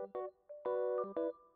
Thank you.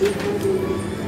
Thank you.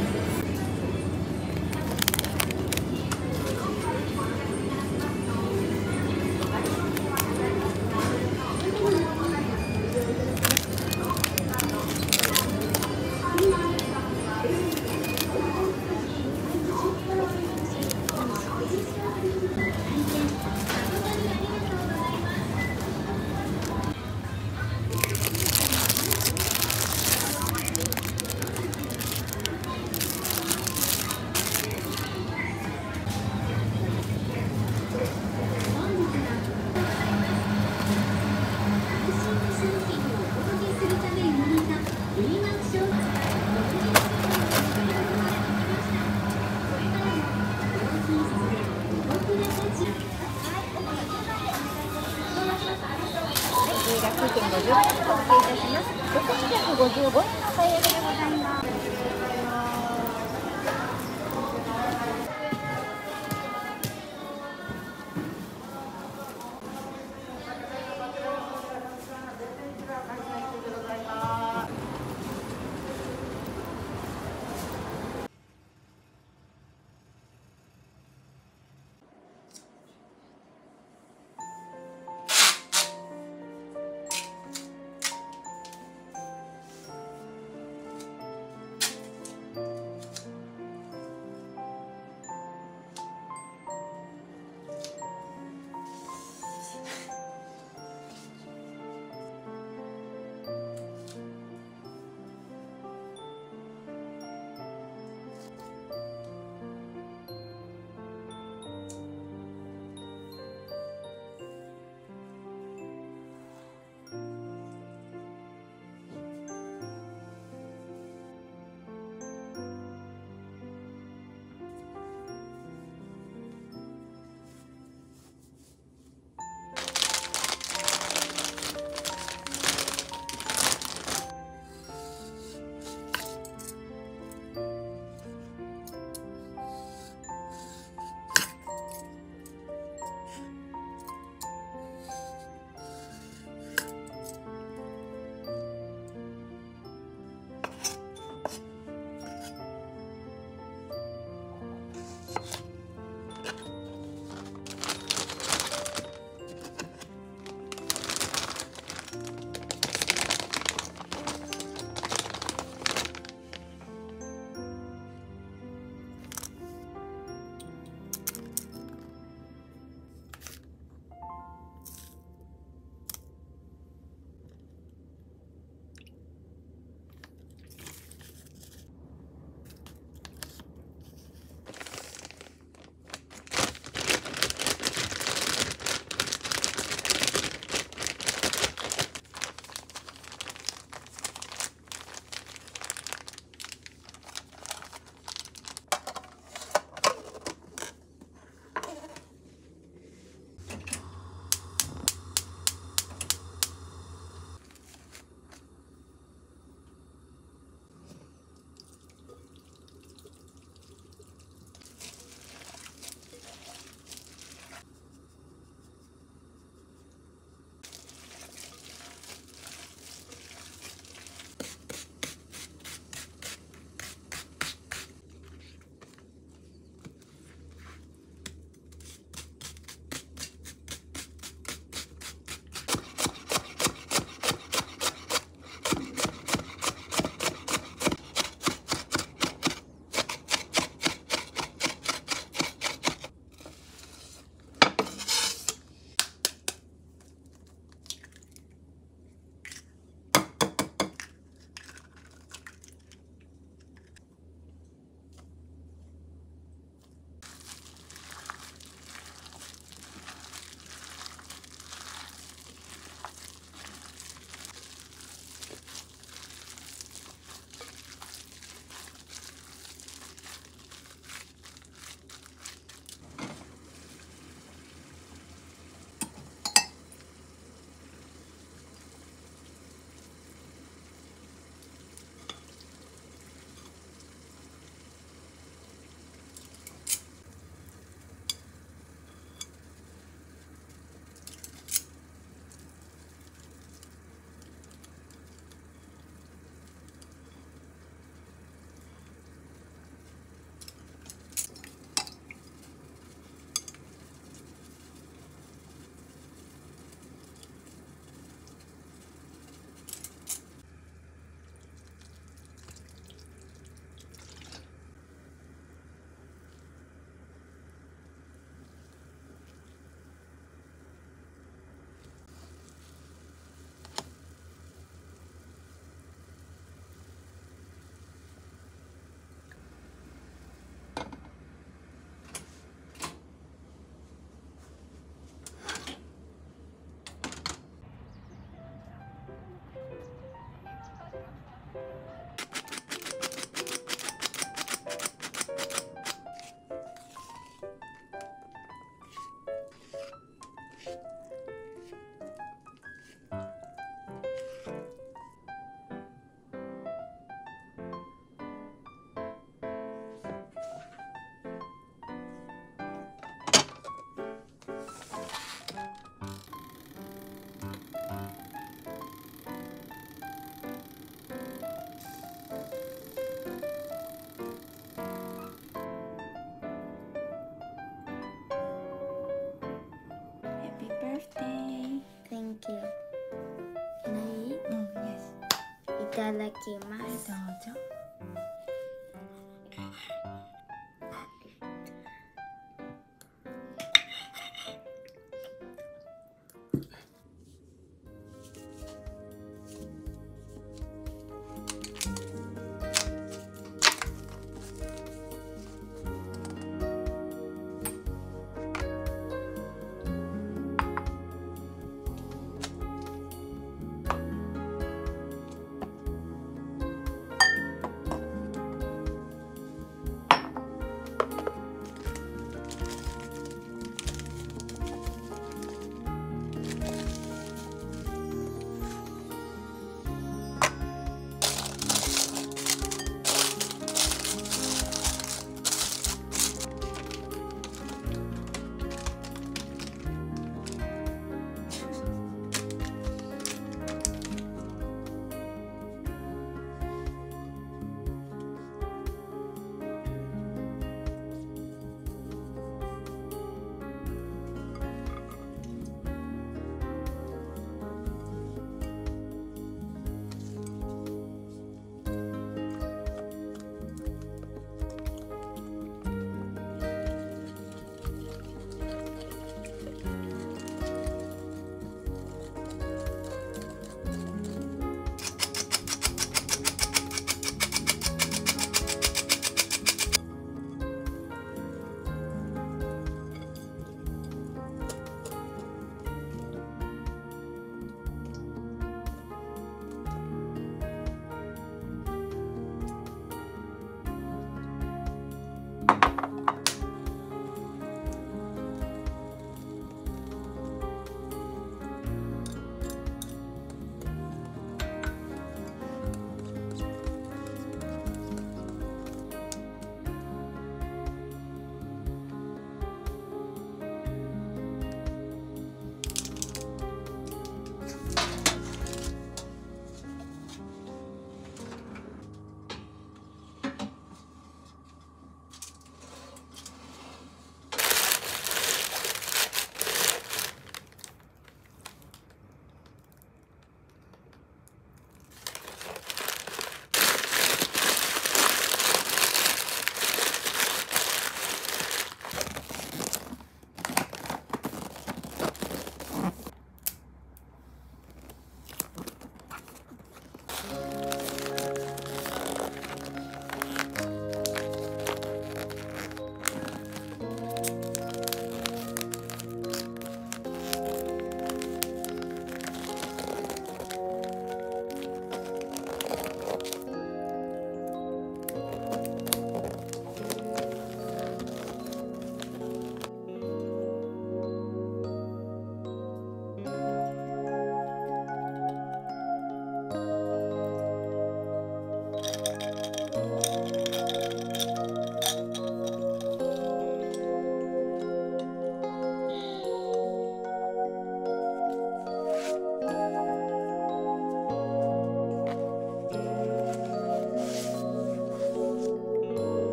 だきます。どうぞ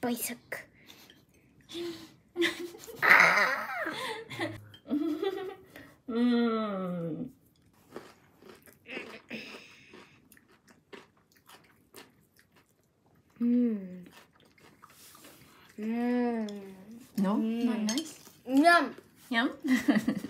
bicycle. ah! mm. Mm. Mm. No, hmm. not nice. Yum. Yum.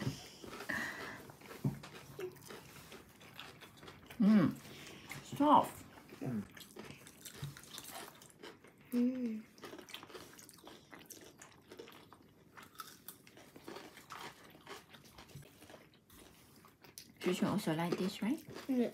Also like this, right? Yes.